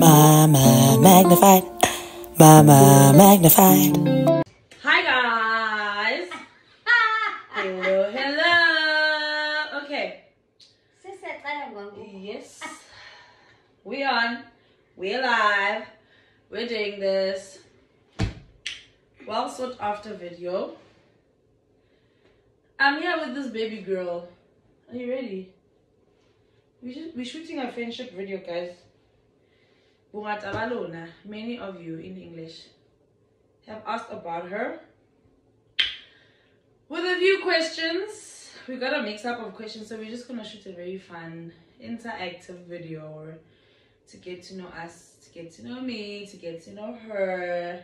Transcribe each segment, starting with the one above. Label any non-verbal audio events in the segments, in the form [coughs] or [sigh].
Mama magnified. Mama magnified. Hi guys. hello, hello. Okay. Yes. We on. We're live. We're doing this. Well sought after video. I'm here with this baby girl. Are you ready? We just, we're shooting a friendship video, guys. Balona, many of you in English have asked about her with a few questions. We got a mix up of questions, so we're just gonna shoot a very fun, interactive video to get to know us, to get to know me, to get to know her.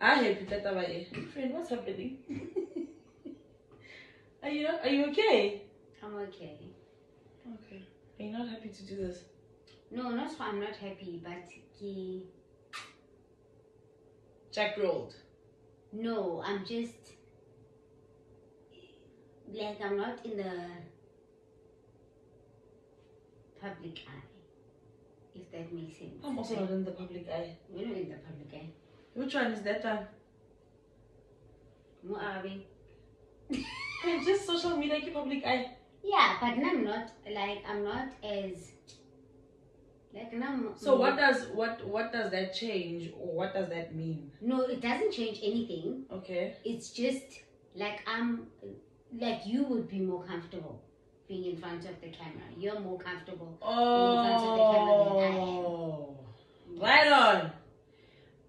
I hate Pitata Friend, what's happening? [laughs] are you are you okay? I'm okay. Okay. Are you not happy to do this? No, not so I'm not happy, but ki, Jack rolled. no, I'm just like I'm not in the public eye. If that makes sense. I'm also not in the public eye. We're not in the public eye. Which one is that one? Mo arabe. Friend, [laughs] just social media ke public eye. Yeah, but now I'm not like I'm not as like now. I'm- So what does what what does that change or what does that mean? No, it doesn't change anything. Okay. It's just like I'm like you would be more comfortable being in front of the camera. You're more comfortable being in front of the camera than I am. Oh, right on.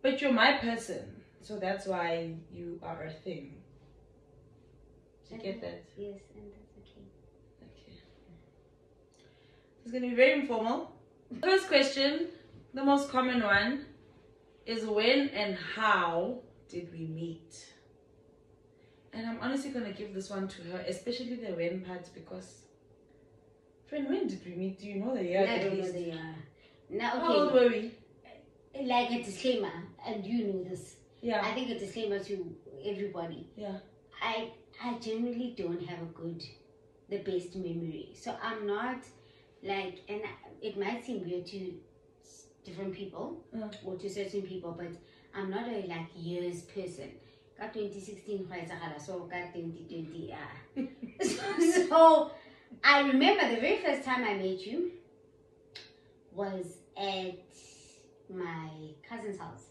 But you're my person, so that's why you are a thing. Do you get that? Yes, and that's okay. Okay. It's gonna be very informal. First question, the most common one, is when and how did we meet? And I'm honestly gonna give this one to her, especially the when part, because friend, when did we meet? Do you know the year? I at don't know the uh, now How old okay. were we? Like a disclaimer, and you know this. Yeah. I think a disclaimer to everybody. Yeah. I I generally don't have a good, the best memory. So I'm not like, and it might seem weird to different people Uh. or to certain people, but I'm not a like years person. Got 2016 go etsagala, so got 2020 yeah. [laughs] so, so I remember the very first time I met you was at my cousin's house.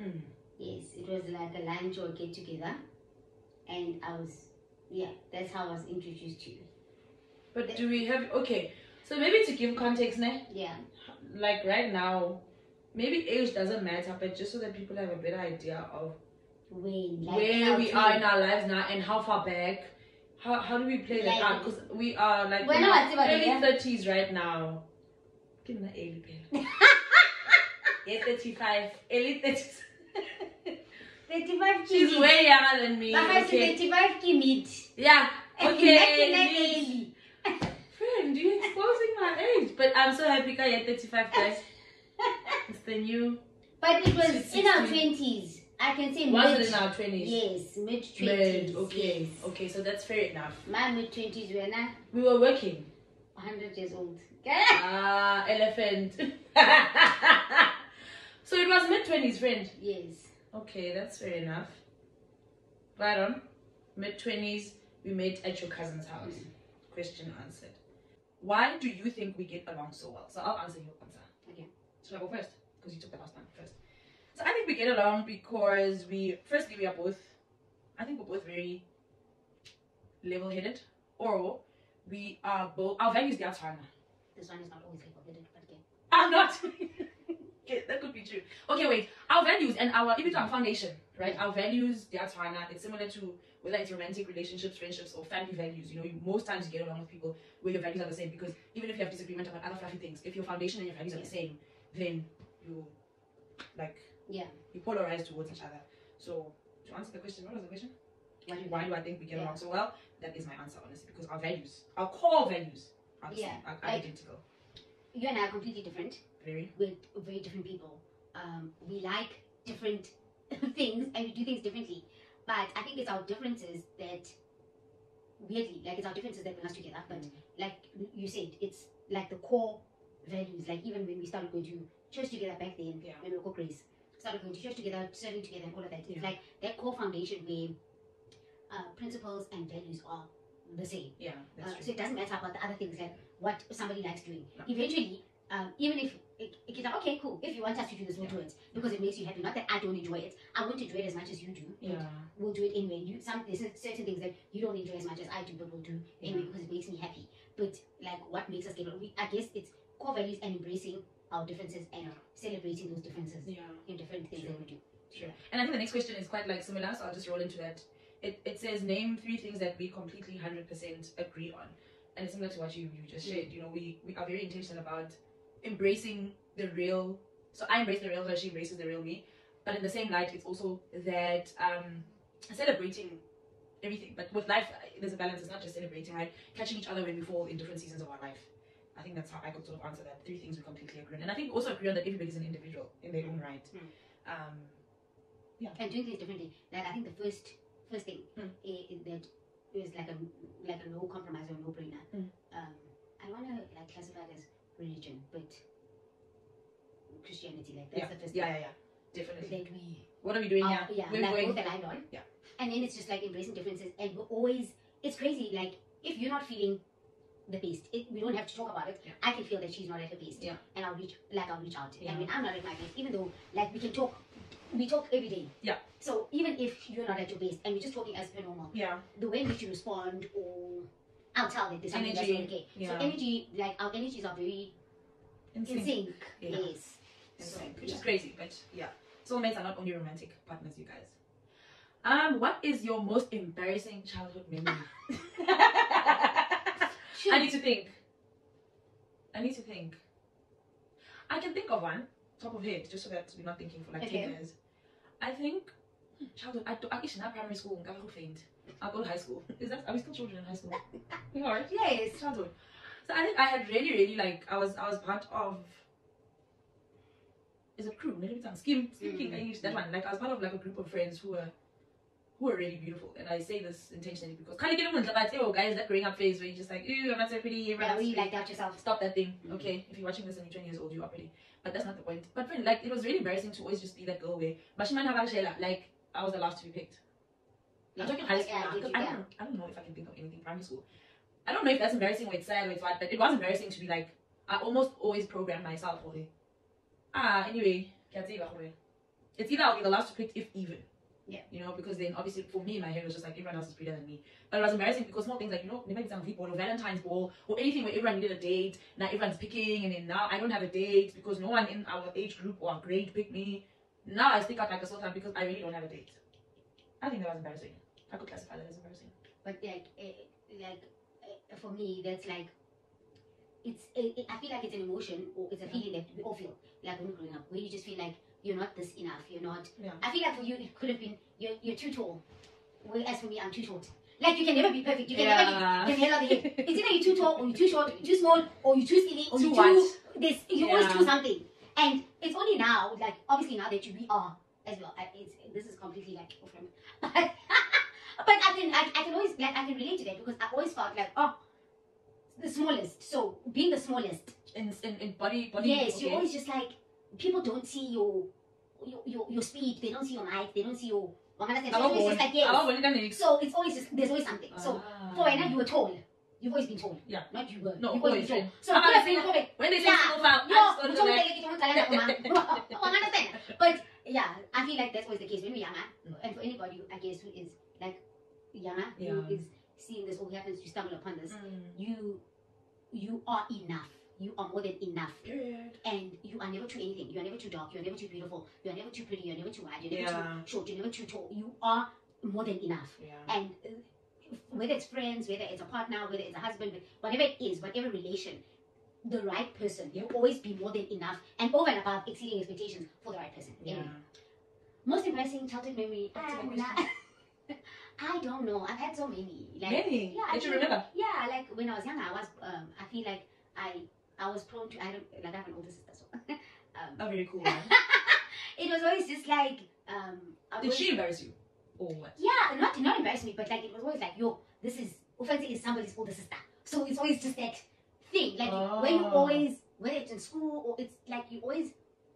Mm. Yes, it was like a lunch or get together, and I was, yeah, that's how I was introduced to you. But do we have okay? So maybe to give context, ne? Yeah, like right now, maybe age doesn't matter, but just so that people have a better idea of when like where we are in our lives now and how far back. How, how do we play that Like- out? Because we are like I our early thirties right now. Give me the early pen. [laughs] Yeah, thirty-five, early thirties. [laughs] 35 She's way younger than me. But I Okay. 35 ki meet. Yeah. Okay. Okay. Friend, you're exposing my age, but I'm so happy. I at thirty-five, guys. [laughs] It's the new. But it was in our 20s. I can say Was mid. it in our twenties? Yes, mid 20s. Mid, okay, yes. okay, so that's fair enough. My mid 20s were now We were working. 100 years old. Ah, elephant. [laughs] so it was mid twenties, friend. yes. Okay, that's fair enough. Right on. Mid twenties, we met at your cousin's house. Question answered. Why do you think we get along so well? So I'll answer your answer. Okay. Should I go first? Because you took the last one first. So I think we get along because we firstly we are both I think we're both very level headed. Or we are both our values they are. This one is not always like forbidden, but okay. I'm not. [laughs] okay, that could be true. Okay, wait. Our values and our even our foundation, right? Our values, they are China. It's similar to whether it's romantic relationships, friendships, or family values. You know, you, most times you get along with people where your values are the same because even if you have disagreement about other fluffy things, if your foundation and your values are the same, then you like Yeah. you polarize towards each other. So to answer the question, what was the question? What do Why do I think we get Yeah. along so well? That is my answer, honestly, because our values, our core values, are the Yeah, same, are, are like- identical. You and I are completely different. Very. We're very different people. Um, we like different [laughs] things and we do things differently. But I think it's our differences that weirdly, like it's our differences that bring us together. But like you said, it's like the core values. Like even when we started going to church together back then, Yeah. when we were Grace, started going to church together, serving together, and all of that. It's Yeah. like that core foundation where uh, principles and values are the same. Yeah, that's Uh, true. so it doesn't matter about the other things like what somebody likes doing. Eventually, um, even if it, it's like okay, cool. If you want us to do this, we'll do it because it makes you happy. Not that I don't enjoy it. I won't enjoy it as much as you do. Yeah. we'll do it anyway. You some there's certain things that you don't enjoy as much as I do, but we'll do anyway because it makes me happy. But like what makes us get along? I guess it's core values and embracing our differences and celebrating those differences Yeah. in different things that we do. Sure. And I think the next question is quite like similar, so I'll just roll into that. It, it says name three things that we completely hundred percent agree on, and it's similar to what you, you just shared. You know, we we are very intentional about embracing the real. So I embrace the real her, she embraces the real me, but in the same light, it's also that um celebrating everything. But with life, uh, there's a balance. It's not just celebrating, right? Catching each other when we fall in different seasons of our life. I think that's how I could sort of answer that. Three things we completely agree on, and I think we also agree on that everybody's an individual in their own right. Mm. Um, and doing things differently. Like I think the first first thing Mm. that i- that is like a like a no compromise or no brainer. Mm. Um, I want to like classify it as religion, but Christianity. Like that's yeah, the first yeah, yeah, yeah, definitely. that we What are we doing are, here? yeah, We're like going. both aligned on. Yeah. And then it's just like embracing differences, and we're always it's crazy. Like if you're not feeling the best, it, we don't have to talk about it. Yeah. I can feel that she's not at her best, Yeah. and I'll reach like I'll reach out. Yeah. And when I'm not at my best, even though like we can talk, we talk every day. Yeah. So even if you're not at your best, and we're just talking as per normal, Yeah, the way in which you respond, or I'll tell that there's something Energy. okay. Yeah. So energy, like our energies are very in in sync. sync. Yeah. Yes. In So, sync, which yeah. is crazy, but yeah. Soulmates are not only romantic partners, you guys. Um, what is your most embarrassing childhood memory? [laughs] I need to think. I need to think. I can think of one, top of head, just so that we're not thinking for like Okay. 10 years. I think hmm, childhood, I, I actually not primary school, I faint. I'll go to high school. Is that, are we still children in high school? [laughs] We are. Yes. childhood. So I think I had really, really like I was I was part of is a crew, maybe it's on Skim Skim King, I Mm. use that one. Like I was part of like a group of friends who were who were really beautiful. And I say this intentionally because kind of get them about oh guys that growing up phase where you're just like, ooh, I'm not so pretty, Yeah, else where is you pretty." like doubt yourself. Stop that thing. Mm. Okay. If you're watching this and you're 20 years old, you are pretty. But that's not the point. But friend, like it was really embarrassing to always just be that girl where but she might have actually like I was the last to be picked. I'm talking high school Yeah, now, did 'cause you- I, don't, I don't know if I can think of anything primary school. I don't know if that's embarrassing or it's sad or it's what, but it was embarrassing to be like, I almost always program myself for it. Ah, anyway, can't say about it. It's either I'll be the last to pick, if even. Yeah. You know, because then obviously for me in my head it was just like everyone else is prettier than me. But it was embarrassing because small things like, you know, maybe it's on ball or Valentine's ball or anything where everyone needed a date. Now everyone's picking and then now I don't have a date because no one in our age group or our grade picked me. Now I stick out like a sore thumb because I really don't have a date. I think that was embarrassing. I could classify that as embarrassing. But like, eh, like eh, for me, that's like, it's. eh, eh, I feel like it's an emotion or it's a Yeah. feeling that we all feel like when we're growing up, where you just feel like you're not this enough. You're not. Yeah. I feel like for you, it could have been you're you're too tall. Whereas for me, I'm too short. Like you can never be perfect. You can never Yeah. be. You can never be. It's either you're too tall or you're too short, you're too small or you're too skinny or Too you're what? too. This you always do something, and it's only now, like obviously now that you we are as well. I, it's this is completely like [laughs] but I can I, I can always like I can relate to that because I always felt like oh the smallest. So being the smallest, In, in, in body, body. yes, okay. you're always just like people don't see your your your, your speed. They don't see your height. They don't see your. Oh so it's always just like yes. yes. So it's always just there's always something. So ah. for right now you were tall. You've always been tall. Yeah. Not you were. No, You've always always been been. tall. So I'm could saying tall. when they say Yeah. single file, Yo, I just don't like, take it, don't tell them, Mama. Oh, I understand. But yeah, I feel like that's always the case when we're younger, mm. and for anybody, I guess, who is like who Yeah. is seeing this or who happens to stumble upon this, Mm, you you are enough. You are more than enough. period. And you are never too anything. You are never too dark. You are never too beautiful. You are never too pretty. You are never too wide. You're never Yeah. too short. You're never too tall. You are more than enough. Yeah. And uh, whether it's friends, whether it's a partner, whether it's a husband, whatever it is, whatever relation, the right person Yeah. will always be more than enough and over and above exceeding expectations for the right person. Yeah. Anyway, most embarrassing childhood memory. [laughs] That's a good question. I don't know. I've had so many. Like, Many. Yeah, I That you remember? Yeah, like when I was younger, I was. Um, I feel like I I was prone to. I don't like I have an older sister, so. [laughs] um, A very cool [laughs] it was always just like. Um, Did was- she embarrass you? Or what? yeah, not not embarrass me, but like it was always like, yo, this is Ufansi is somebody's older sister. So it's always just that thing. Like when you Oh. always whether it's in school or it's like you always,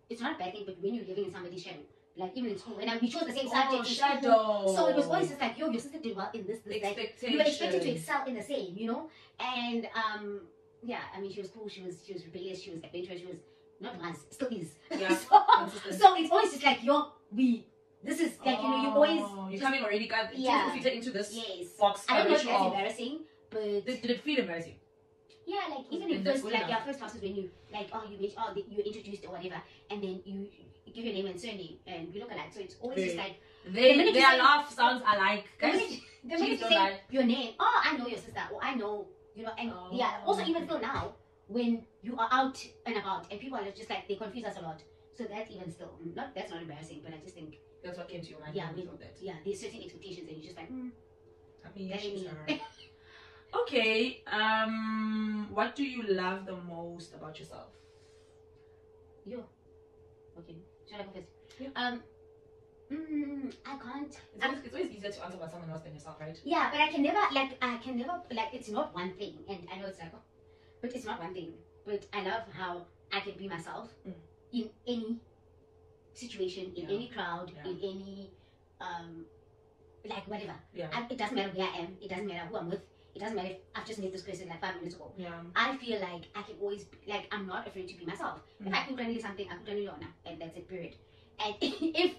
it's not a bad thing, but when you're living in somebody's shadow, like even in school, I, we chose the same subject, Oh, shadow. so it was always just like, yo, your sister did well in this, this, that. You were expected to excel in the same, you know? And um, yeah, I mean, she was cool. She was she was rebellious. She was adventurous. She was not once, still is. Yeah, [laughs] so, so it's always just like, yo, we. This is like you know you always Oh, you're just- coming already, got Yeah. fitted into this yes. box. I don't know if that's embarrassing, but Did, did it feel embarrassing? yeah, like even in first like enough. your first classes when you like oh you meet oh you introduced or whatever and then you give your name and surname and we look alike so it's always just like They, The minute you their laugh sounds alike. the minute, the minute you say your name oh I know your sister or I know you know and yeah also Oh. even still now when you are out and about and people are just like they confuse us a lot so that's even still mm, not that's not embarrassing but I just think that's what came to your mind. Yeah, when you we- that. yeah there's certain expectations and you're just like mm, I mean, Very she's mean. her. okay. Um, what do you love the most about yourself? yo okay should I go first Yeah. um mm, I can't It's always, it's always easier to answer about someone else than yourself, right? Yeah, but I can never like I can never like it's not one thing, and I know it's like, oh, but it's not one thing. But I love how I can be myself Mm. in any situation, in Yeah. any crowd, Yeah. in any um, like whatever. Yeah. I, it doesn't matter where I am. It doesn't matter who I'm with. It doesn't matter if I've just met this person like five minutes ago. Yeah. I feel like I can always be, like I'm not afraid to be myself. If mm. I cook Randy something, I cook Randy Lona, and that's it. Period. And [laughs] if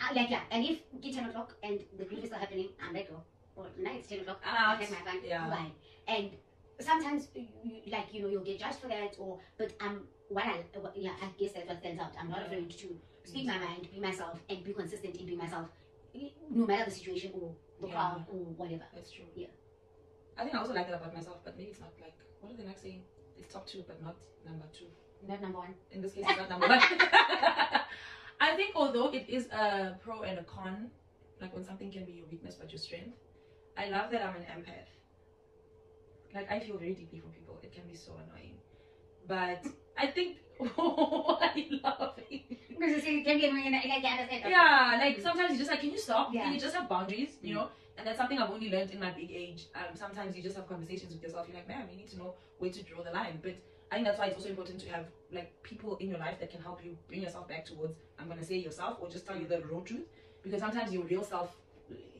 uh, like yeah, and if it's ten o'clock and the grief is still happening, I'm like oh, or now it's ten o'clock. I'm I have my fun. Yeah. Bye. And sometimes you, you- like you know you'll get judged for that, or but I'm what I uh, what, yeah I guess that's what stands out. I'm not Yeah. afraid to speak my mm. mind, be myself, and be consistent in being myself, eh, no matter the situation or the Yeah. crowd or whatever. That's true. Yeah. I think I also like that about myself, but maybe it's not like what are they like saying? It's top two, but not number two. Not number one. In this case, it's not number one. [laughs] I think although it is a pro and a con, like when something can be your weakness but your strength, I love that I'm an empath. Like I feel very deeply for people. It can be so annoying, but I think why are you laughing? Because you see, can be annoying, and I like I understand. Yeah, like sometimes you just like, can you stop? Yeah. Can you just have boundaries? You Mm. know, and that's something I've only learned in my big age. Um, sometimes you just have conversations with yourself. You're like, man, you need to know where to draw the line. But I think that's why it's also important to have like people in your life that can help you bring yourself back towards. I'm gonna say yourself, or just tell you the raw truth, because sometimes your real self,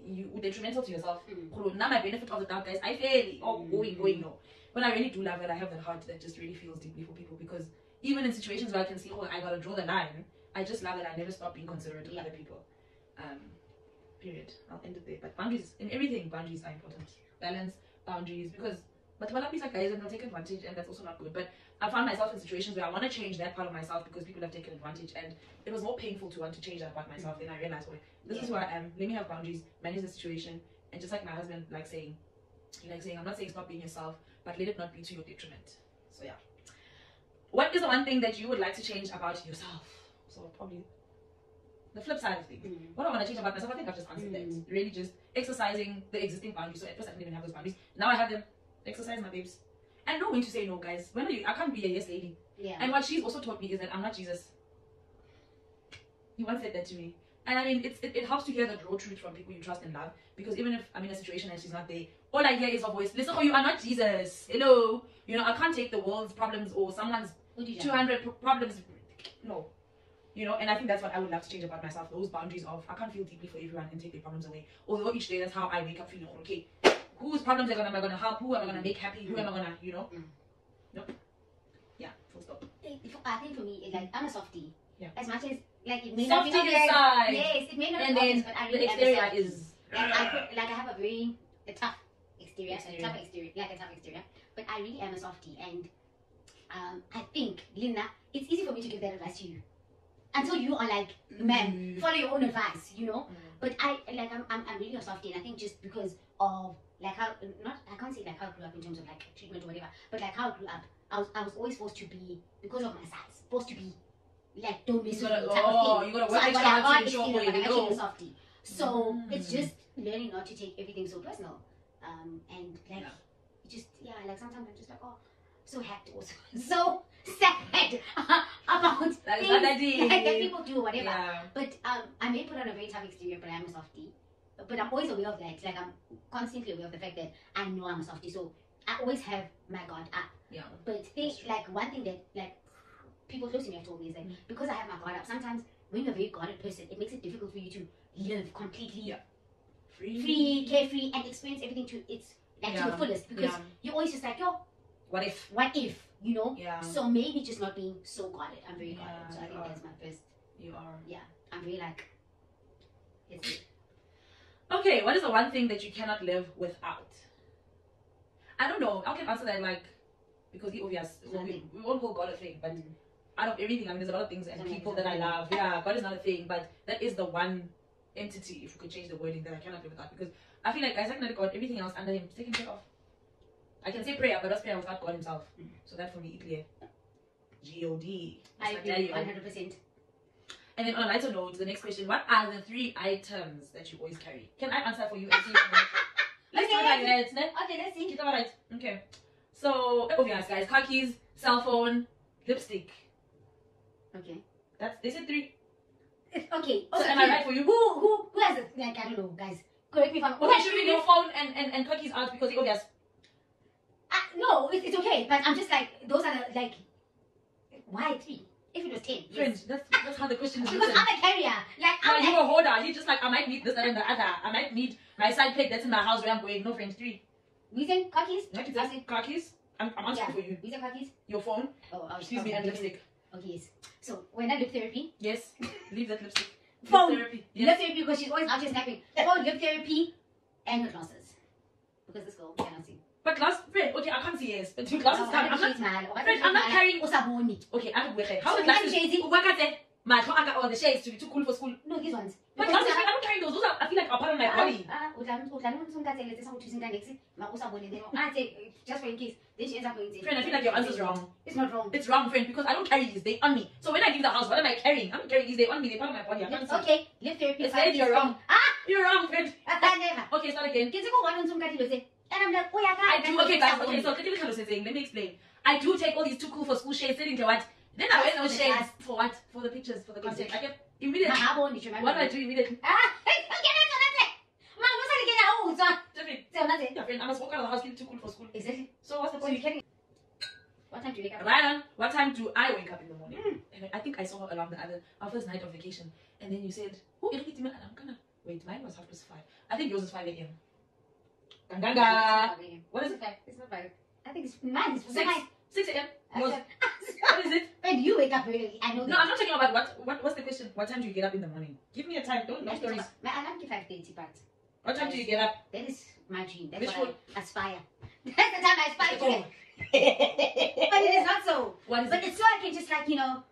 you detrimental to yourself. Mm. Now my benefit of the doubt, guys, I fail. Oh, Mm. going, going, no. But I really do love that I have that heart that just really feels deeply for people because even in situations where I can see, oh, I gotta draw the line, I just love that I never stop being considerate of Yeah. other people. Um, period. I'll end it there. But boundaries in everything, boundaries are important. Balance, boundaries, because but when people are guys and they'll take advantage, and that's also not good. But I found myself in situations where I want to change that part of myself because people have taken advantage, and it was more painful to want to change that about myself. Then I realized, oh, this is who I am. Let me have boundaries, manage the situation, and just like my husband, like saying, like saying, I'm not saying stop being yourself, but let it not be to your detriment. So yeah. What is the one thing that you would like to change about yourself? So probably the flip side of things. Mm. What do I want to change about myself? I think I've just answered Mm. that. Really just exercising the existing boundaries. So at first I didn't even have those boundaries. Now I have them. Exercise my babes. And know when to say no, guys. When are you I can't be a yes lady. Yeah. And what she's also taught me is that I'm not Jesus. He once said that to me. And I mean, it's, it, it helps to hear the raw truth from people you trust and love. Because even if I'm in a situation and she's not there, all I hear is her voice. Listen, oh, you are not Jesus. Hello. You know, I can't take the world's problems or someone's What do you 200 pro- problems. No. You know, and I think that's what I would love to change about myself. Those boundaries of I can't feel deeply for everyone and take their problems away. Although each day that's how I wake up feeling okay. Whose problems am I gonna help? Who am I gonna make happy? Who am I gonna, you know? Mm. Nope. Yeah, full stop. If- I think for me, it, like I'm a softie. Yeah. As much as like it may Softy not be obvious. inside. Yes, it may not And be obvious, then but I really am a exterior softie. is. like I put, like I have a very a tough exterior, Exterior. a tough exterior, like a tough exterior. But I really am a softie, and um, I think Lina, it's easy for me to give that advice to you until you are like, man, Mm. follow your own advice, you know. Mm. But I like I'm, I'm, I'm really a softie, and I think just because of like how not I can't say like how I grew up in terms of like treatment or whatever, but like how I grew up, I was I was always forced to be because of my size, forced to be like don't mess You with gotta- me type oh, of thing. you gotta so work I extra hard to ensure exterior, where but I'm you actually a go. softie. So it's Mm. just learning not to take everything so personal. Um, and like Yeah. just yeah, like sometimes I'm just like oh, so hacked [laughs] so, sad [laughs] about That is things that that people do or whatever. Yeah. But um, I may put on a very tough exterior, but I'm a softie. But I'm always aware of that. Like I'm constantly aware of the fact that I know I'm a softie. So I always have my guard up. Yeah. But they, like one thing that like people close to me have told me is that Mm. because I have my guard up, sometimes when you're a very guarded person, it makes it difficult for you to live completely Yeah. Free. free, carefree, and experience everything to its like to the fullest. Because Yeah. you're always just like, yo, What if? what if? You know? Yeah. So maybe just not being so guarded. I'm very guarded. Yeah, So I think are. that's my first You are. Yeah i'm very like it's it. Okay, what is the one thing that you cannot live without? I don't know. I can answer that like because the obvious. So we, we won't call God a thing, but mm-hmm. out of everything, I mean, there's a lot of things and Doesn't people that I love. Yeah, God is not a thing, but that is the one entity. If we could change the wording, that I cannot live without because I feel like Isaac not God, everything else under Him is taken care of. I can say prayer, but that's prayer without God Himself. So that for me, clear. G O D. I agree 100%. And then on a lighter note, the next question: What are the three items that you always carry? Can I answer for you? And see if you know? Let's do it like that. ne? Okay, let's see. That right. Okay. So obvious, oh, guys: car keys, cell phone, lipstick. Okay. That's they said three. Okay. So okay. am I right for you? Who who who has it? Like I don't know, guys. Correct me if I'm. Okay, should we leave phone and and and car keys out because oh, the obvious? No, it, it's okay. But I'm just like those are the like. Why three? If it was ten. yes. Friends, that's that's how the question is Because written. I'm a carrier. Like I'm you like, a hoarder. He just like I might need this that, and the other. I might need my side plate that's in my house where I'm going. No friends, three. we think cookies. Keys, That's it. I'm, I'm asking Yeah. for you. We think cookies. Your phone. Oh, oh, Excuse me, and lipstick. Okay, yes. So when I lip therapy, Yes. Leave that lipstick. [laughs] Lip Phone. therapy. lip Yes. therapy because she's always out here snapping. Phone, lip therapy, and her glasses. Because this girl cannot see. But glass, friend. Okay, I can't see yes. But two glasses Oh. I I'm don't not. shades, man. Oh, I Friend, don't I'm not carrying- man. Usaboni. Okay, I have to How So glasses? Ubakate. My I got all the shades to be too cool for school. No, these ones. But glasses, I'm not carrying those. Those are, I feel like are part of my body. Ah, ah, utla- utla nung tsong katseletse sa go thuseng ka next, ma o sa bone ah, just for in case. Then she ends up going to- Friend, I feel like your answer's wrong. It's not wrong. It's wrong, friend, because I don't carry these. They on me. So when I leave the house, what am I carrying? I'm not carrying these. They on me. They're part of my body. I can't see. Okay, lip therapy. It's you're wrong. Ah, You're wrong, friend. never. Okay, start again. Ke ntse ko bona ntsong ka dilo tse. And I'm like, oh yeah, I do. Okay, guys. Okay, so let me saying. Let me explain. I do take all these too cool for school shades. Sitting to what? Then I wear those shades for what? For the pictures, for the content. I get immediately. ha bone tshwe, What do I do immediately? Ah, okay, that's it. Ma mo sa le ke ya ho tswa. Different. Tsona tse. Yeah, friend. I must walk out of the house feeling too cool for school. Exactly. So what's the So you point? can What time do you wake up? Ryan, what time do I wake up in the morning? And I think I saw her around the other our first night of vacation. And then you said, Oh, you're looking at I'm gonna wait, mine was half past five. I think yours is five AM. What is it? It's not five. I think it's mine. It's Six. five. Six AM. I Yours. said- What is it? When do you wake up early, I know No, I'm not talking about what, what what's the question? What time do you get up in the morning? Give me a time, don't no stories. My alarm is five thirty, but What time do you get up? that is my dream. That's Which what I aspire. [laughs] That's the time I aspire to oh. get. But it is not so. What is But it? it's so I can just like you know,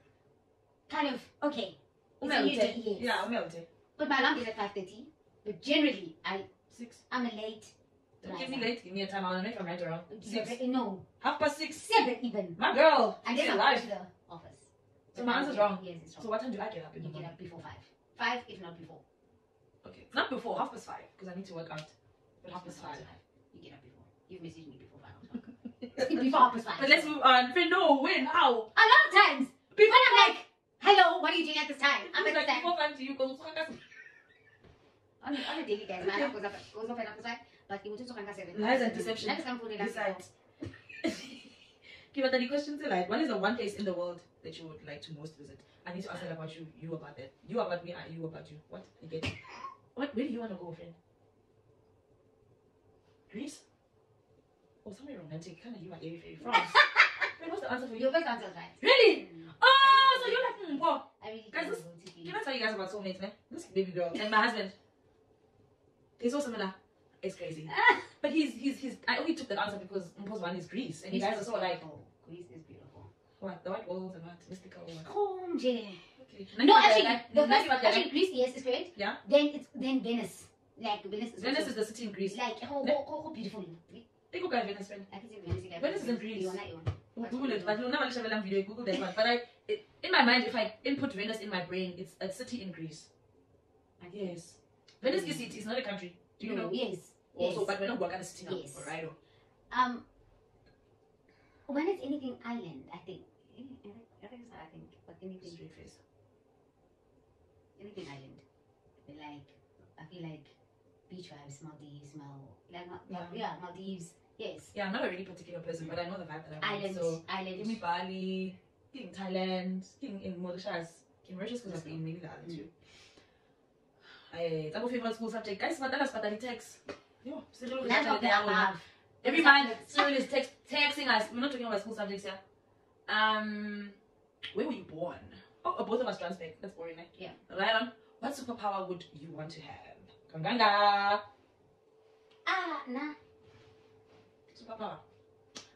kind of okay. It's a new day, Umelte. yes. Yeah, umelte. But my alarm is at five thirty. But generally, I Six. I'm a late. Don't give me late. Give me a time. I'll know if I'm right or wrong. Six. No, Half past six. seven even. My girl. And then I to the office. So my answer's wrong. Yes, it's wrong. So what time do I get up in you get up before five. Five, if not before. Okay. Not before, half past five. Because I need to work out. But half past five. You get up before. You've messaged me before five o'clock. [laughs] before half past five. But let's move on. Friend, no, when? How? A lot of times. Before When I'm like, hello, what are you doing at this time? I'm at this like time. before five to you. Because On, on a daily, guys, my alarm goes up, goes off at half past five. But you to. Lies and deception. Next time, phone it up. Besides. Give [laughs] us any questions like what is the one place in the world that you would like to most visit? I need to ask that about you, you about that. You about me, I you about you. What? Again. [coughs] What where do you want to go, friend? Greece? Oh somewhere romantic. Kinda you are airy. France. friend, what's the answer for you? Your first answer is right. Really? Mm. Oh so you're like hmm, wow. I really Guys, this-. Can I tell you guys about soulmates, man? This baby girl and my husband. They're so similar. It's crazy. [laughs] But he's he's he's I only took that answer because Mpos one is Greece and you guys are so like oh, Greece is beautiful. what the white walls and what mystical? Home, Okay. No, actually, about the first, about that. actually, Greece, yes, is correct. Yeah. Then it's then Venice. Like Venice is Venice also, is the city in Greece. like how, how, how, how beautiful. Take a look Venice, friend. Like it's in Venice. Like, Venice is in Greece. Google it, but you'll never show a video. Google that one. But I, it, in my mind, if I input Venice in my brain, it's a city in Greece. Yes. Venice is city. It's not a country. Do you no, know? Yes. Also, yes. but we're not working a city now. Yes. Alright. Um, when it's anything island, I think. I think I think it's not, I think, but anything, face. anything island. Like, I feel like beach vibes, Maldives, Mal, like, Yeah. yeah, Maldives. Yes. Yeah, I'm not a really particular person, but I know the vibe that I want. Island. So island. give me Bali, give me Thailand, give me in Mauritius. In Mauritius because I've been maybe the other two. I double favorite school subject. Guys, but that's but Yo, Cyril is actually of the there. above. Every month, Cyril is text, texting us. We're not talking about school subjects here. Um, where were you born? Oh, uh, both of us Transbank. That's boring, eh? Yeah. Right on. What superpower would you want to have? Kanganga. Ah, nah. Superpower.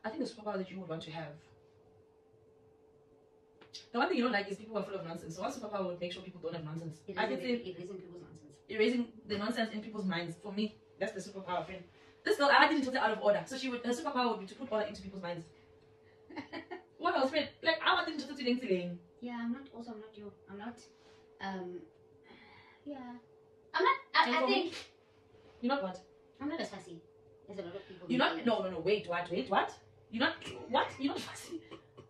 I think the superpower that you would want to have. The one thing you don't like is people are full of nonsense. So what superpower would make sure people don't have nonsense? I can say isn't people's nonsense. erasing the nonsense in people's minds. For me, that's the superpower, friend. This girl, I didn't put it out of order. So she would, her superpower would be to put order into people's minds. [laughs] what else, friend? Like, I wanted to do things. Yeah, I'm not. Also, I'm not you. I'm not. Um. Yeah. I'm not. I, I for me- think You're not what? I'm not as fussy as a lot of people. You're not. think. No, no, no. Wait, what? Wait, what? You're not. What? You're not fussy.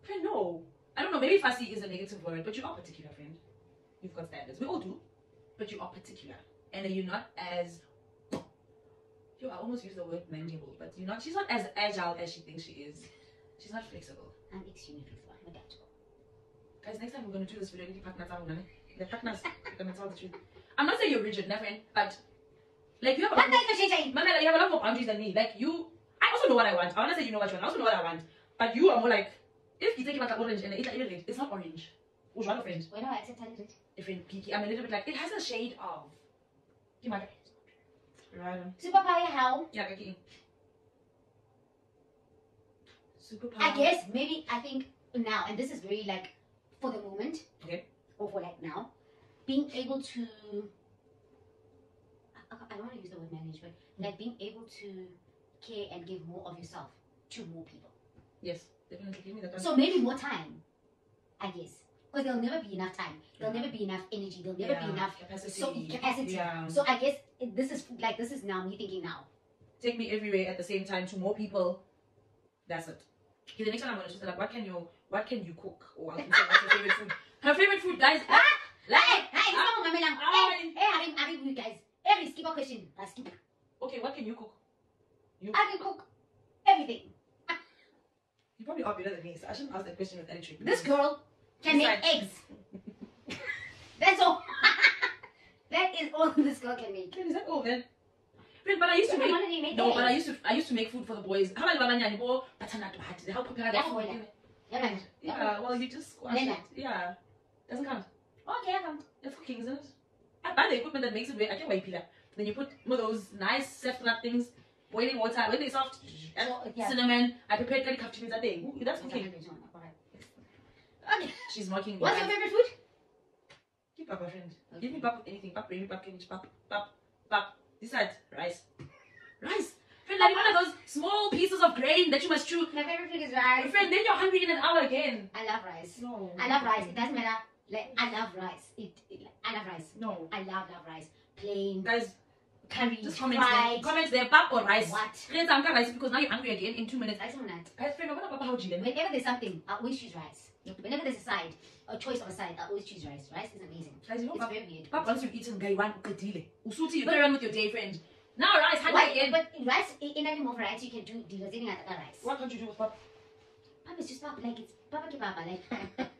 Friend, no. I don't know. Maybe fussy is a negative word, but you are particular, friend. You've got standards. We all do, but you are particular, and you're not as. Yo, I almost used the word malleable, but you know. She's not as agile as she thinks she is. She's not flexible. I'm extremely flexible. I'm adaptable. Guys, next time we're gonna do this video, the partners are gonna the partners are gonna tell the truth. I'm not saying you're rigid, friend, but like you have a lot more, type of shit are you? Have a lot more boundaries than me. Like you, I also know what I want. I wanna say you know what you want. I also know what I want, but you are more like if you take like an orange and it's like red, it's not orange. Which one, of friend? When do I accept it? Different peaky. I'm a little bit like it has a shade of. You might. Right. Superpower how? Yeah, okay. Superpower. I guess maybe I think now, and this is very like for the moment. Okay. Or for like now, being able to. I, I- don't want to use the word manage, but hmm. like being able to care and give more of yourself to more people. Yes, definitely. Give me that. So maybe more time, I guess. Because there'll never be enough time. There'll never be enough energy. There'll never Yeah, be enough capacity. so capacity. Yeah. So I guess this is like this is now me thinking now. take me everywhere at the same time to more people. That's it. Okay, the next one I'm gonna just like, what can you, what can you cook? Or I can say, what's your favorite food? [laughs] Her favorite food, guys. Ah! Like, Hey, hey, ah, come on, Mamelang. ah, Hey, hey, Harim, Harim, you guys. Every skip a question. I skip. okay, what can you cook? You, I can cook everything. you probably are better than me, so I shouldn't ask that question with attitude. This girl can make eggs. [laughs] That's all. That is all [laughs] this girl can make. Is that all then? But I used to make. make No, but I used to I used to make food for the boys. How about Babanyani? Bo, butternut bread. How prepare that Yeah, food? Yeah. Yeah, well, you just squash it. Yeah, doesn't count. Okay, I come. It's cooking, isn't it? I buy the equipment that makes it. I can't buy pillar. Then you put one of those nice nut things, boiling water. When they soft, and So, yeah. cinnamon. I prepared curry captain that day. That's cooking. Okay. She's mocking me. What's your favorite food? Keep up, my friend. Okay. Give me pap anything. Pap, pap, cabbage, pap, pap, pap. This side, rice. Rice. Friend, like one of those small pieces of grain that you must chew. My favorite food is rice. Friend, then you're hungry in an hour again. I love rice. No. I love rice. It doesn't matter. Like I love rice. It, it I love rice. No. I love love rice. Plain Guys, curry, just comment fried. there. Comment there, pap or rice. What? Friends, I'm rice because now you're hungry again in two minutes. Rice or? Guys, friend, what about how Jilen? Whenever there's something, I always choose rice. Whenever there's a side, a choice of a side, I always choose rice. Rice is amazing. Guys, you know, It's pap, very weird. pap once you've eaten guy one ukadile. Usuti, you carry on with your day, friend. Now rice, hungry Why, again. but rice, in in any more variety, you can do dealers any other rice. What can't you do with pap? Papa is just papa, like it's papa ke papa, like. [laughs]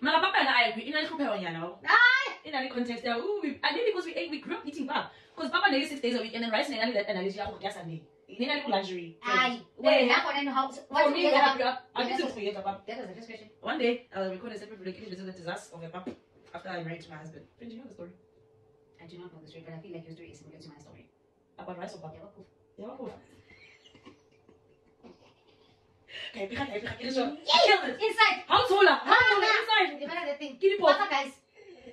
Mala papa and I agree. In a little now. Ah! In a context there, ooh, we, and maybe because we ate, we grew up eating pap. Because papa nearly six days a week, and then rice and then that analogy, oh, that's Sunday. In a little luxury. Aye. Hey. Well, now I know how. For me, the I other grew up. I Yeah, used to that's- create a. That was the first question. One day, I'll record a separate video, give you the disaster of a pap after I married to my husband. Friend, you know the story I do not know the story, but I feel like your story is similar to my story. about rice or pap? Yeah, what. Yeah, cool. Okay, we can't, we can't, can't. Yay! Kill it. Inside! How taller? How taller? nah. Inside. The thing. Give me pop. Papa, guys.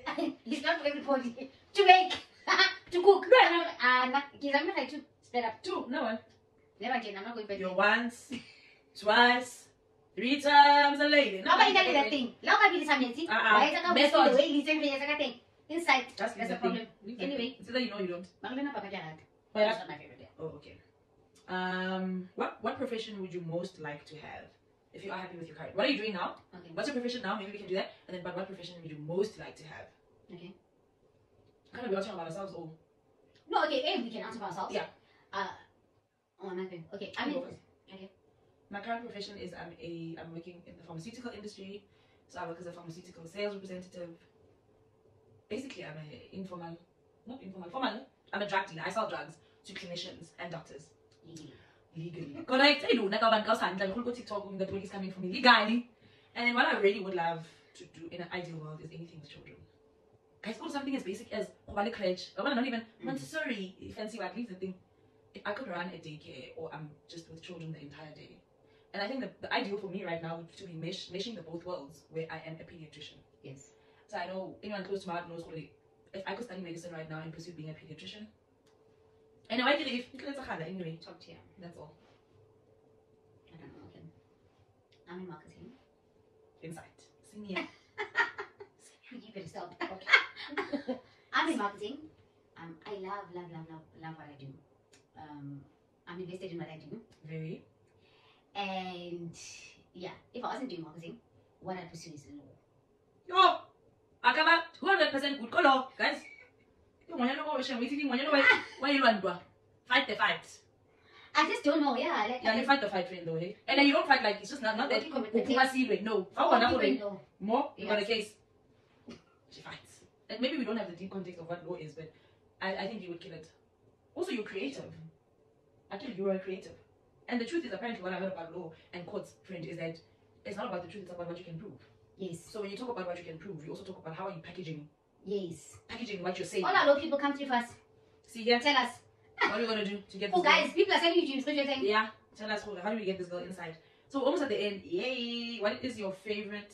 [laughs] it's not for everybody. To make. [laughs] [laughs] to cook. Ah, nah. Kids, I'm not like to split up. Two, no one. Never again. I'm not going back. You're once, twice, three times a lady. No, but Italy that thing. Lao ka bilis amin, see? Why is that Method. the way listen sa thing? Inside. Just That's the problem. thing. Anyway. thing. It's either you know you don't. Na papa Oh. That's not my favorite. yeah. Oh, okay. Um, what what profession would you most like to have if you are happy with your current? What are you doing now? Okay. What's your profession now? Maybe we can do that. And then, but what profession would you most like to have? Okay. Kind of we are talking about ourselves. Oh, No, okay, eh, we can answer for ourselves. Yeah. Uh, oh, nothing. Okay, I You mean, go first. Okay. My current profession is I'm a I'm working in the pharmaceutical industry, so I work as a pharmaceutical sales representative. Basically, I'm a informal, not informal, formal. I'm a drug dealer. I sell drugs to clinicians and doctors Legally. legally. Correct. I know. Like I go on TikTok that work is coming from me legally. And then what I really would love to do in an ideal world is anything with children. Guys, go something as basic as Kobali crèche. Or not even Montessori, fancy what leave the thing. If I could run a daycare or I'm just with children the entire day. And I think the, the ideal for me right now would to be mesh, meshing the both worlds where I am a pediatrician. Yes. So I know anyone close to my heart knows what it- if I could study medicine right now and pursue being a pediatrician. And I if anyway, Top tier. that's all. I don't know. Okay. I'm in marketing. Insight. Senior. [laughs] You better stop. Okay. [laughs] I'm in marketing. Um, I love, love, love, love, love what I do. Um, I'm invested in what I do. Very. And yeah, if I wasn't doing marketing, what I pursue is law. Yo, akaba 200% good color, guys. Yo, when you know what we're waiting, when you know why, why you run, bro. Fight the fight. I just don't know. Yeah, like Yeah, you fight the fight, friend, though, eh? And then you don't fight like it's just not, not that. You? Ukuma No. How can know. More? You got a case. She fights. And maybe we don't have the deep context of what law is, but I, I think you would kill it. Also, you're creative. Actually, you are creative. And the truth is, apparently, what I heard about law and courts, friend, is that it's not about the truth, it's about what you can prove. Yes, So when you talk about what you can prove, you also talk about how are you packaging, yes. packaging what you're saying. All our law people come through first. See here, Tell us. what are you gonna do to get Oh, this girl? guys, people are sending you dreams. What you're saying? Yeah, tell us how do we get this girl inside? So almost at the end, yay! What is your favorite?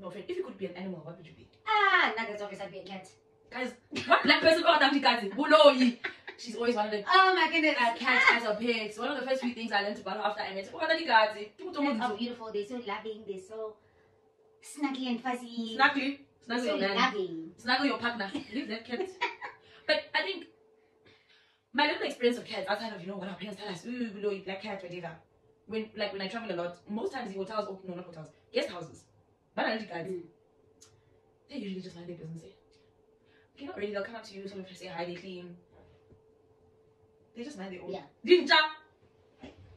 No, friend, if you could be an animal, what would you be? Ah, now that's obvious. I'd be a cat. Guys, what [laughs] black person got Auntie Kazi? Buloyi. She's always wanted a, Oh my goodness. a cat as a pet. One of the first few things I learned about her after I met her. People Cats are beautiful. They're so loving. They're so snuggly and fuzzy. Snuggly. Snuggle so your man. loving. Snuggle your partner. Leave that cat. [laughs] but I think my little experience of cats outside of, you know, what our parents tell us, ooh, Buloyi, black cat, whatever. When, like, when I travel a lot, most times the hotels, oh, no, not hotels, guest houses. But Auntie Kazi. Mm. They usually just mind their business. eh? Okay, not really. They'll come up to you, sort of say hi, they clean. They just mind their own. Yeah. Dinja!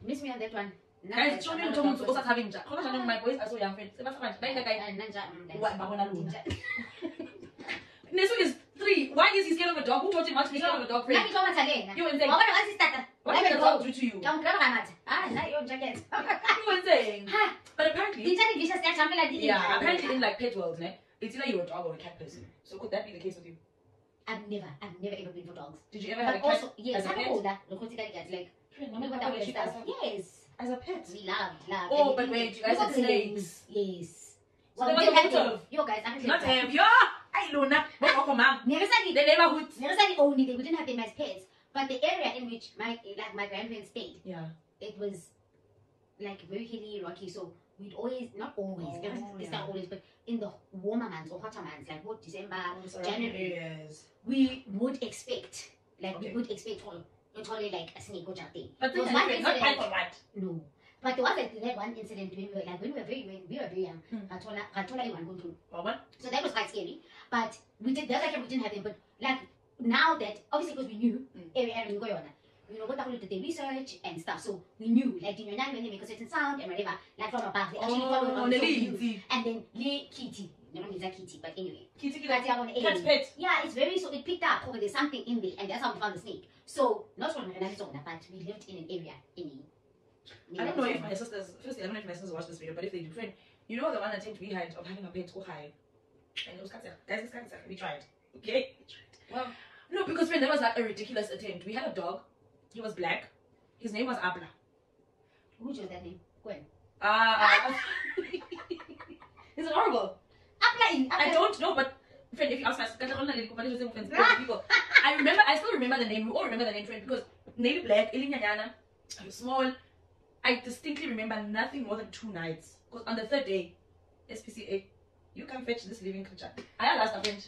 Miss me on that one. Guys, show me to also conversation. having ja. Hold on, my boys are so young friends. Uh, Nanja, mm, that's- What, Babona Luna? [laughs] Next one is three. Why is he scared of a dog? Who taught him how to be scared of a dog? Friend? ke tlo matha le ena. You were saying, Wa bona wa sister-a? what did the dog do to you? Mo graba ka matha. Ah, nna yo jacket. [laughs] You were saying. Ha, But apparently, dintsha di vicious ka champela di yeah, apparently in like pet world, ne, it's either you're a dog or a cat person. So could that be the case with you? I've never, I've never ever been for dogs. Did you ever have a cat also, yes, as a I'm pet? older. Look what you got, like, Friend, look mama, what that she stuff. as a- Yes. As a pet. We loved, loved. Oh, And but wait, you guys had snakes. Yes. So Well, there we was a did have photo them. Yo, guys, I'm Not him. Yeah! I know now. But Uncle Mom. Ne re The neighborhood. ne re sa di own it. We didn't have them as pets. But the area in which my, like, my grandparents stayed, Yeah. it was like very hilly, rocky. So we'd always, not always, Oh, this yeah. not always, but in the warmer months or hotter months, like what December, Surrounding January, areas. we would expect, like Okay. we would expect all, totally like a snake or something. But There was one is not incident- pet what? No. But there was like, that one incident when we were like when we were very when we were very young. Hmm. Gatola Iwan Guntu. Or what? So that was quite scary. But we did that's like we didn't have them. But like now that obviously because we knew Hmm. every we go on. You know what we did the research and stuff. So we knew like in your when they make a certain sound and whatever, like from above they actually oh, follow Oh, on so we knew. And then Le Kitty. Never means like Kitty, but anyway. Kitty, kitty. Cat's pet. Yeah, it's very so it picked up. Okay, there's something in there, and that's how we found the snake. So not from Arizona, but we lived in an area in. I don't know if my sisters, firstly, I don't know if my sisters watch this video, but if they do, friend, you know the one attempt we had of having a pet go high. And it was cancer. Guys, it's cancer. We tried. Okay? We tried. Well, No, because friend, that was like a ridiculous attempt. We had a dog. He was black. His name was Abla. who chose that name? Gwen. Uh, [laughs] is it horrible? Apply in. I don't know, but friend, if you ask my people, [laughs] I remember, I still remember the name. We all remember the name, friend, because navy black, Ilinyanyana, small. I distinctly remember nothing more than two nights. Because on the third day, SPCA, you can fetch this living creature. I had asked her, friend.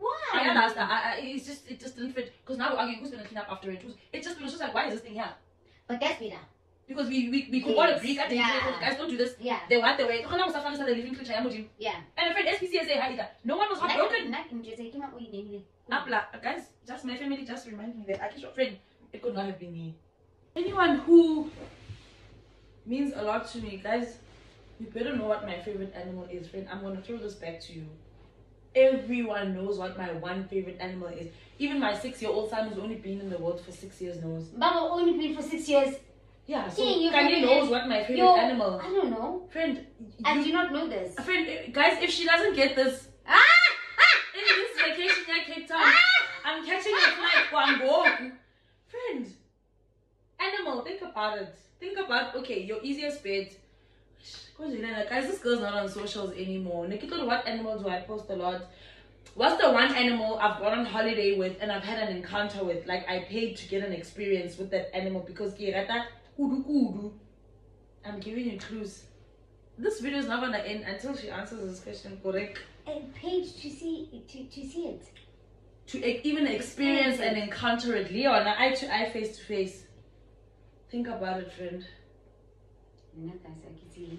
Why? I had asked her. I, I, it's just, it just didn't fit. Because now we're arguing who's going to clean up after it. Who's, it just, it was just like, why is this thing here? But that's better. Because we, we, we could all Yes. agree, that Yeah. guys don't do this. Yeah. They want the way. The living creature, yeah, Yeah. And a friend, SPCA say hi, either. No one was heartbroken. Not in Came up with name. Apla, guys, just my family just remind me that Akisha friend, it could not have been me. Anyone who means a lot to me, guys, you better know what my favorite animal is, friend. I'm gonna throw this back to you. Everyone knows what my one favorite animal is. Even my six-year-old son who's only been in the world for six years knows. Baba only been for six years. Yeah, so your Kanye knows what my favorite Yo, animal. I don't know. Friend, I you- do not know this. friend, uh, guys, if she doesn't get this Ah! in this vacation at Cape Town, I'm catching a flight Guangdong. Friend, animal, think about it. Think about okay, your easiest bet. Konjena, Guys, this girl's not on socials anymore. Nikita, what animals do I post a lot? What's the one animal I've gone on holiday with and I've had an encounter with? Like I paid to get an experience with that animal because Kirata kudu kudu. I'm giving you clues. This video is not gonna end until she answers this question correct. And page to see to, to see it. to even experience and encounter it, Leon, eye to eye, face to face. Think about it, friend. Nna ka sa ke tsebe.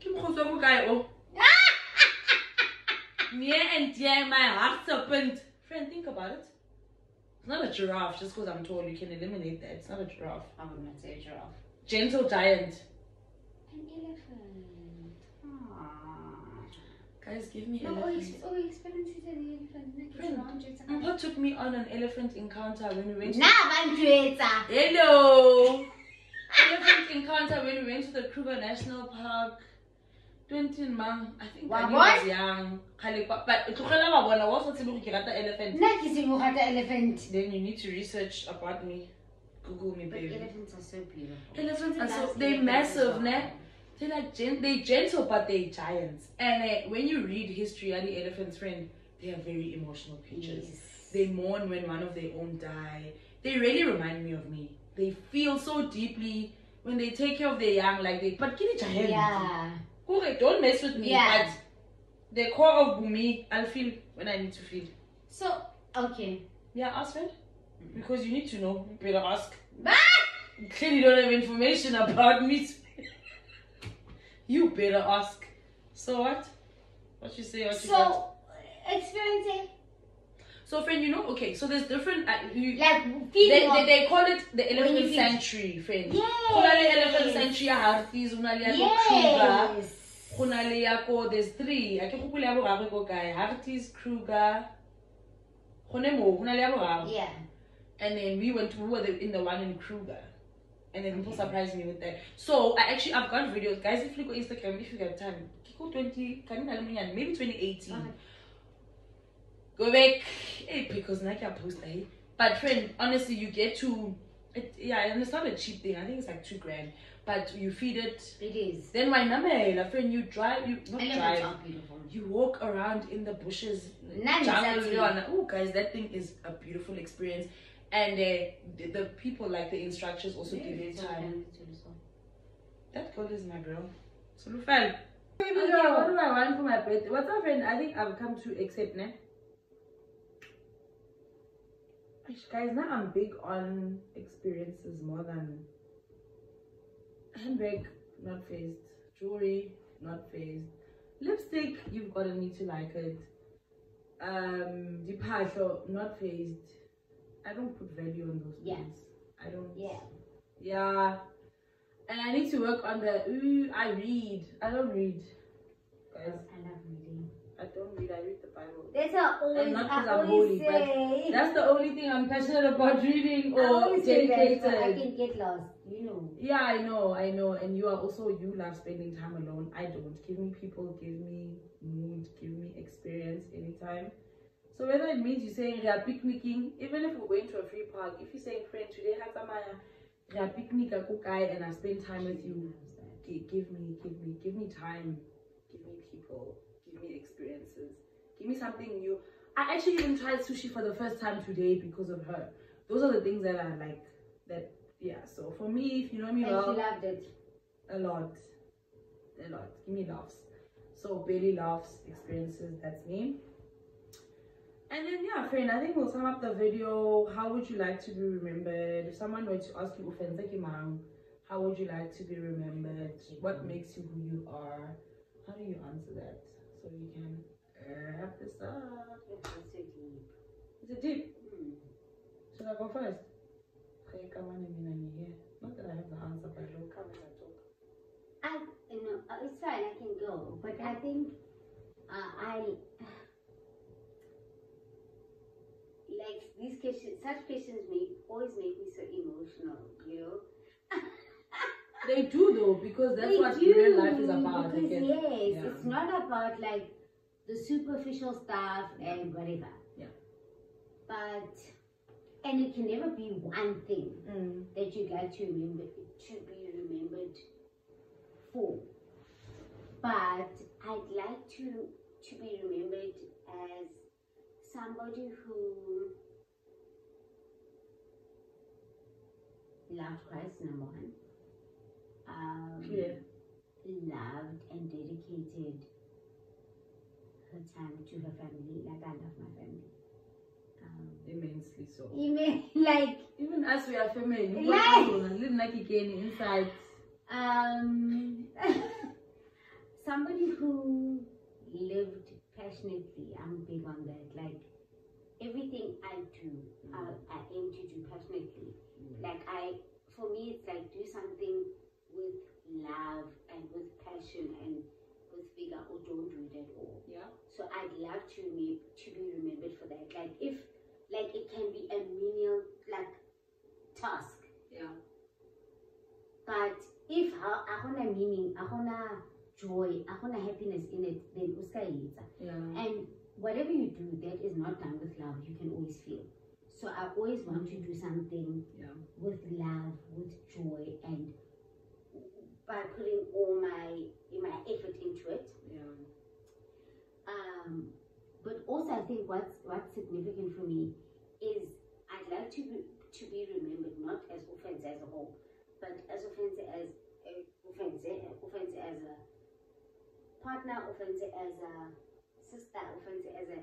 Ke mokgotsi wa bokae o? [laughs] Near and dear, my heart's opened. Friend, think about it. It's not a giraffe just because I'm tall. You can eliminate that. It's not a giraffe. I would not say a giraffe. Gentle giant. An elephant. Ah. Guys, give me No, oh, elephants. ex- oh, experiences an elephant. Nna ke Friend, tseba ho njwetsa ka- Mpa took me on an elephant encounter when we went to. Hello. [laughs] Elephant encounter when we went to the Kruger National Park. 20 mang, I think Wa I was young. Kgale kwa- But tlogela wa bona, wa sa tsebe gore ke rata elephant. Nna ke tsebe ho rata elephant. Then you need to research about me. Google me, But baby. elephants are so beautiful. Elephants are so they elephants massive, ne? They're like gen- they gentle, but they're giants. And uh, when you read history, of the elephant's friend, they are very emotional creatures. Yes. They mourn when one of their own die. They really remind me of me. They feel so deeply when they take care of their young, like they. But kini giant. Yeah. Okay, don't mess with me. Yeah. But the core of Bumi, I'll feel when I need to feel. So, okay. Yeah, ask friend. Mm-hmm. Because you need to know. You better ask. Bah! You clearly don't have information about me. [laughs] you better ask. So what? What you say? What you got? So, experiencing, So friend, you know, okay. So there's different. Uh, you, like, they, they, they call it the When elephant you feed- sanctuary, friend. Yes. Go na le elephant sanctuary ya Harties, go na le ya ko Kruger. Yes. Go na le ya ko- there's three. A ke gopole ya boraro ko kae. Harties, Kruger. Gone mo, go na le ya boraro. Yeah. And then we went, we were the, in the one in Kruger. And then people surprised me with that. So I actually, I've got videos. Guys, if you go Instagram, if you get time, Kiko 20, can you tell me, maybe 2018. Okay. Go back. Hey, because Nike post eh? But friend, honestly, you get to, it, yeah, and it's not a cheap thing. I think it's like two grand. But you feed it. It is. Then why namela, friend? You drive, you not Elephants drive. are. You walk around in the bushes, jungle. Oh, guys, that thing is a beautiful experience. And uh, the, the people, like the instructors, also give you time. That girl is my girl. So Lufel. Okay, what do I want for my birthday? What's up, friend? I think I've come to accept, ne? Aish, Guys, now I'm big on experiences more than handbag, not phased. Jewelry, not phased. Lipstick, you've got to need to like it. Um, departure, not phased. I don't put value on those Yeah. things. I don't. Yeah. Yeah. And I need to work on the. Ooh, I read. I don't read. Guys, I love. I don't read. I read the Bible. That's always, And not 'cause I I'm holy, but. That's the only thing I'm passionate about reading or say that, dedicated. I can get lost, you know. Yeah, I know, I know. And you are also, you love spending time alone. I don't. Give me people, give me mood, give me experience anytime. So whether it means you're saying we are picnicking, even if we're going to a free park, if you're saying, friend, today Hatamaya, we are picnic at Kukai and I spend time with you, give me, give me, give me time, give me people, give me experiences, give me something new. I actually even tried sushi for the first time today because of her. Those are the things that I like. That yeah. So for me, if you know me And well, she loved it. a lot, a lot. Give me laughs. So Bailey laughs experiences. That's me. And then yeah, friend, I think we'll sum up the video. How would you like to be remembered? If someone were to ask you, how would you like to be remembered? What makes you who you are? How do you answer that? So you can wrap this up. That's so deep. Is it deep? Hmm. Should I go first? come on and I'm here. Not that I have the answer, but it'll come as I talk. I you know uh, it's fine. I can go, but I think uh, I [sighs] like these questions. Such questions make always make me so emotional. You know. They do though, because that's They what do, real life is about. Because guess. yes, Yeah. it's not about like the superficial stuff and whatever. Yeah. But and it can never be one thing Mm. that you'd like to remember to be remembered for. But I'd like to to be remembered as somebody who loved Christ, number one. Um, Clear. loved and dedicated her time to her family, like I love my family. Um, Immensely so. even [laughs] like Even as we are family. Like- live like again inside. um [laughs] somebody who lived passionately. I'm big on that. Like everything I do, I, I aim to do passionately. Like I, for me, it's like do something with love and with passion and with vigor, or don't do it at all. Yeah. So I'd love to me to be remembered for that. Like if like it can be a menial like task, Yeah. but if ha- akona meaning, akona joy, akona happiness in it, then uskayenza. Yeah. And whatever you do that is not done with love, you can always feel. So I always want to do something Yeah. with love, with joy, and by putting all my my effort into it. Yeah. Um, but also, I think what's what's significant for me is I'd like to be to be remembered not as Ofentse as a whole, but as Ofentse as uh, Ofentse Ofentse as a partner, Ofentse as a sister, Ofentse as a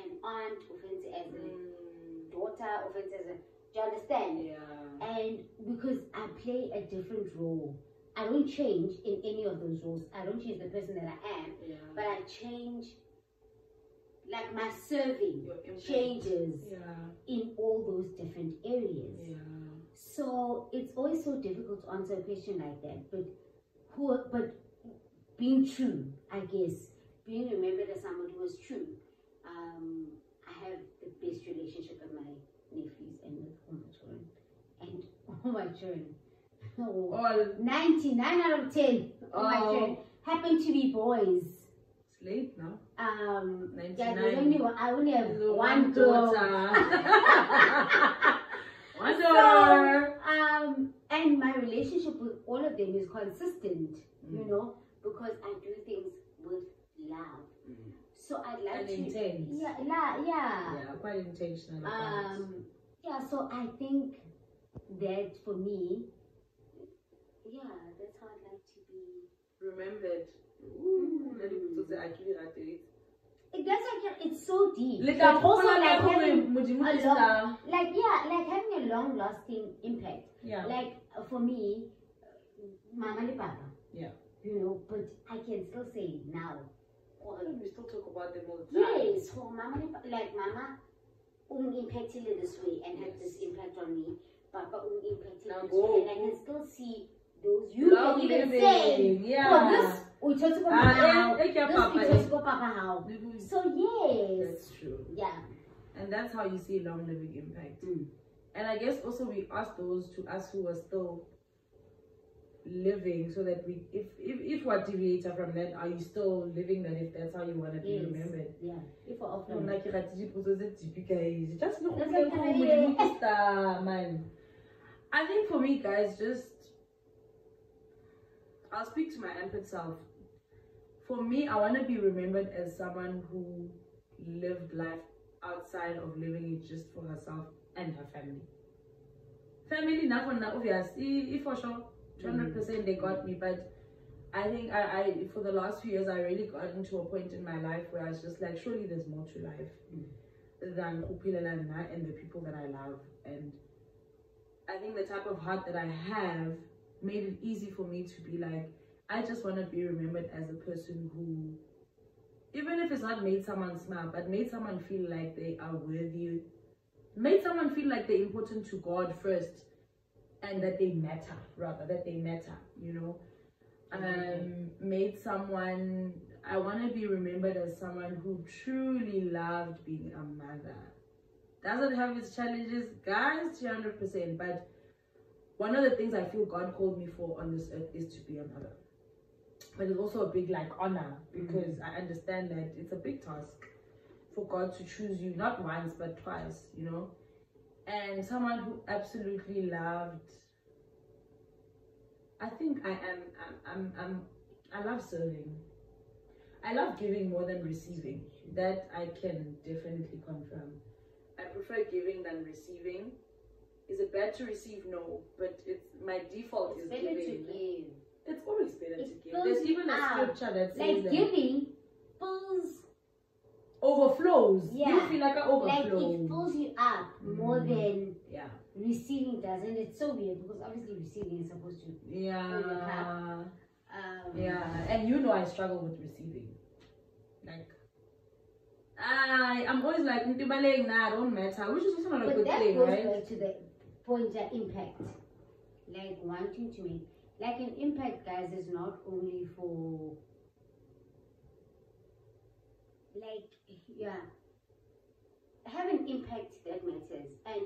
an aunt, Ofentse as a Mm. daughter, Ofentse as a. Do you understand? Yeah. And because I play a different role, I don't change in any of those roles. I don't change the person that I am Yeah. but I change like my serving changes Yeah. in all those different areas. Yeah. So it's always so difficult to answer a question like that. But who but being true, I guess, being remembered as somebody who was true. Um, I have the best relationship with my nephews and with all my children. And [laughs] all my children. Oh, All 99 out of 10 of my Oh. children happen to be boys. it's late now. Um, yeah, 99. there's only one, I only have one girl. [laughs] One So, daughter. um, and my relationship with all of them is consistent, you Mm. know, because I do things with love. So I'd like And to, intense. yeah, la, yeah, Yeah, quite intentional about um, yeah. So I think that for me, yeah, that's how I'd like to be. remembered. Mm. Nna le ipotse tse a ke di ratetse. It does like it's so deep. Le But also like having a long, like yeah, like having a long lasting impact. Yeah. Like for me, mama and papa. Yeah. You know, but I can still say now. or- We still talk about them all the time. Yes, for mama and papa, like mama, um impacted in this way and had this impact on me. Papa um impacted Now this go. way, and I can still see those. You Long can even living, say, yeah. oh, this about Ah, how, this papa, we talked about papa how. Mhm. So yes, That's true. yeah. And that's how you see long living impact. Mm. And I guess also we ask those to us who are still living so that we if if, if we're deviator from that, are you still living that if that's how you want to be Yes. remembered? Yeah, if we're No, offering. nna ke ratile dipotso tse. Just look like like, yeah. Modimo ke star, man. I think for me, guys, just I'll speak to my empath self. For me, I want to be remembered as someone who lived life outside of living it just for herself and her family. Family, now for now, obvious, i- i- for sure, 200% they got me, but I think I, I, for the last few years, I really got into a point in my life where I was just like, surely there's more to life than Kupilala and the people that I love. And I think the type of heart that I have made it easy for me to be like, I just want to be remembered as a person who, even if it's not made someone smile, but made someone feel like they are worthy, made someone feel like they're important to God first, and that they matter rather that they matter you know? Um made someone i want to be remembered as someone who truly loved being a mother. Does it have its challenges guys 200% but one of the things i feel god called me for on this earth is to be a mother. But it's also a big like honor because mm. i understand that it's a big task for god to choose you not once but twice you know? And someone who absolutely loved i think i am i'm i'm, I'm i love serving. I love giving more than receiving. That i can definitely confirm. I prefer giving than receiving is it bad to receive no but it's my default It's is better to giving give. it's always better to It give there's even a scripture that says Like that giving fills overflows Yeah. you feel like an overflow. like it fills you up more Mm. than yeah receiving does and it's so weird because obviously receiving is supposed to yeah um Yeah, and you know I struggle with receiving. Like, I I'm always like "Ntibaleng, nah, don't matter, which is also not a good thing, right? back to the point of impact like wanting to make like an impact guys is not only for like yeah have an impact that matters and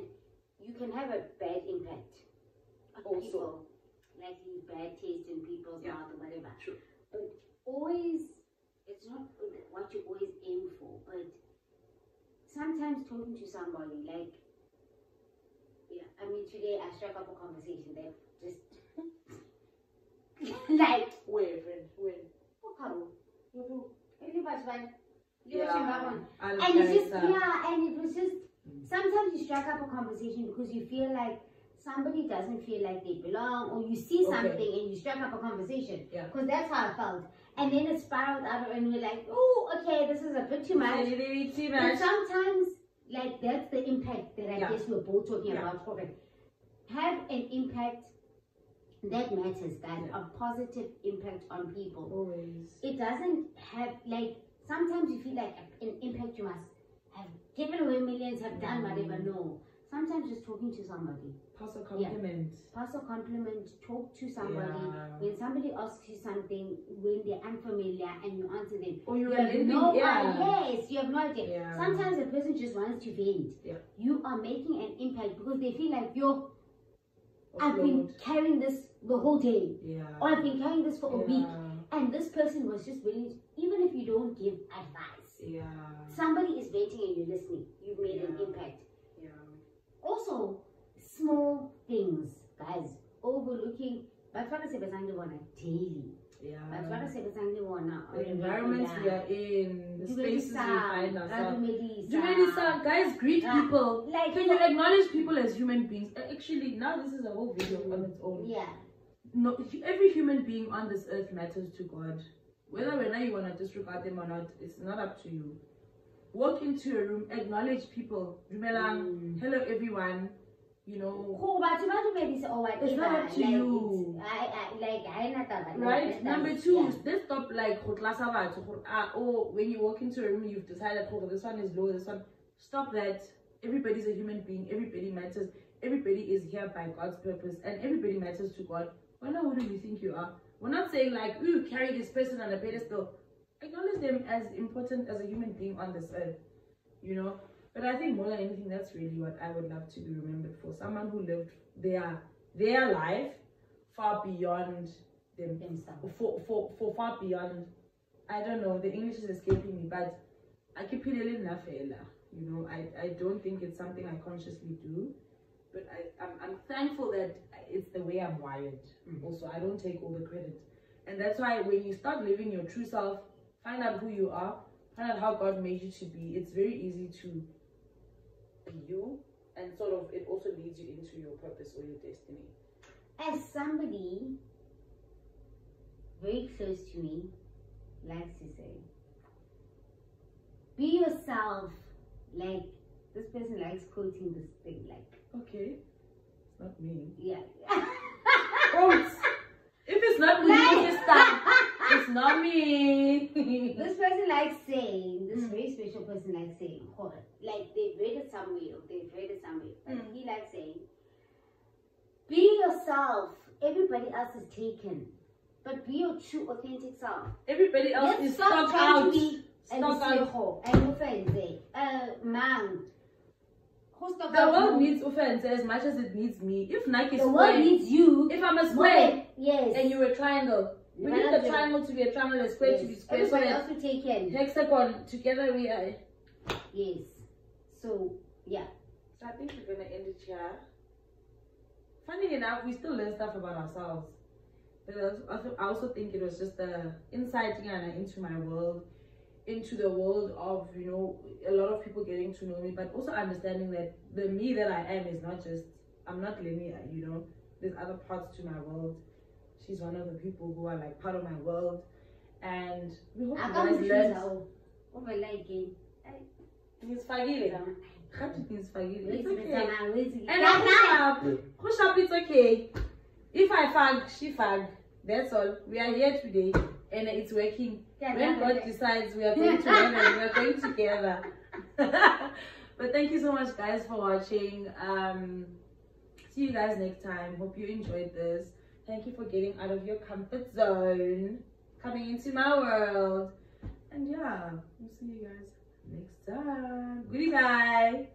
you can have a bad impact on Also. people like bad taste in people's Yeah. mouth or whatever True. but always it's not what you always aim for but sometimes talking to somebody like yeah i mean today i struck up a conversation that just [laughs] like Where, friend? Where? okay, you everybody went you watching that one I'll and it's just yeah and it was just Mm. sometimes you strike up a conversation because you feel like somebody doesn't feel like they belong or you see Okay. something and you strike up a conversation Yeah. because that's how I felt and then it spiraled out and we're like oh okay this is a bit too much Too but much. sometimes like that's the impact that I Yeah. guess we're both talking Yeah. about have an impact that matters guys Yeah. a positive impact on people Always. it doesn't have like sometimes you feel like an impact you must have given away millions, have done whatever. Mm. No. Sometimes just talking to somebody. Pass a compliment. Pass a compliment, talk to somebody. Yeah. When somebody asks you something when they're unfamiliar and you answer them. Or you You are have lending, no yeah. Yes, you have no idea. Yeah. Sometimes a person just wants to vent. Yeah. You are making an impact because they feel like yo, oh, I've been carrying this the whole day. Yeah. Or I've been carrying this for a week. And this person was just willing to, even if you don't give advice, Yeah. somebody is waiting and you're listening. You've made an impact. Also, small things, guys, overlooking. But what I say daily. Yeah. But what I say The environments we are in, the spaces we find ourselves. Guys, greet Yeah. people. Like, Can you acknowledge people as human beings? Uh, Actually, now this is a whole video on its own. Yeah. No, every human being on this earth matters to God. Whether whether you wanna disregard them or not, it's not up to you. Walk into a room, acknowledge people. Dumelang, Mm. hello everyone. You know, Go back to Dumedisa or whatever. It's not up to like, you. I, I, like, I not that. right? Number two, let's stop like ah oh when you walk into a room you've decided oh this one is low, this one stop that. Everybody's a human being, everybody matters, everybody is here by God's purpose, and everybody matters to God. Wonder who do you think you are? We're not saying like, ooh, carry this person on a pedestal. Acknowledge them as important as a human being on this earth, you know. But I think more than anything, that's really what I would love to be remembered for. Someone who lived their their life far beyond them Themselves. for, for, for far beyond I don't know the English is escaping me but I keep it you know I, I don't think it's something I consciously do but I, I'm, I'm thankful that it's the way I'm wired Mhm. also I don't take all the credit and that's why when you start living your true self find out who you are find out how God made you to be it's very easy to be you and sort of it also leads you into your purpose or your destiny As somebody very close to me likes to say, be yourself. Like, this person likes quoting this thing, like, okay it's not me yeah. Oats. If it's not me, Like- [laughs] it's not me. this person likes saying, this Mm. very special person likes saying, like they've read it somewhere or they've read it somewhere, but Mm. he likes saying, Be yourself. Everybody else is taken. But be your true, authentic self. Everybody else Let's is stop stuck trying out. to be a Stuck out. Lesego, a Mufenze, a man. Who's stuck The out world you? needs Ofentse as much as it needs me. If Nike The square, world needs you. if I'm a square Yes. and you're a triangle, we Why need not the triangle to be a triangle, a square to be square. So Everybody that else will take in. hexagon together we are. Yes. So, yeah. So I think we're gonna end it here. Funny enough, we still learn stuff about ourselves. But I also- I also- I also think it was just uh, the insighting Anna into my world, into the world of you know a lot of people getting to know me, but also understanding that the me that I am is not just I'm not linear. You know, there's other parts to my world. She's one of the people who are like part of my world, and we hope I you guys believe learned. now. Over like again. Ngizifakile. Ngathi ngizifakile. It's okay. And push up. Push up, it's okay. If I fag, she fag. That's all. We are here today and it's working. When God decides we are going to heaven, we are going together. [laughs] but thank you so much, guys, for watching. Um, see you guys next time. Hope you enjoyed this. Thank you for getting out of your comfort zone, coming into my world. And yeah, we'll see you guys next time. Goodbye.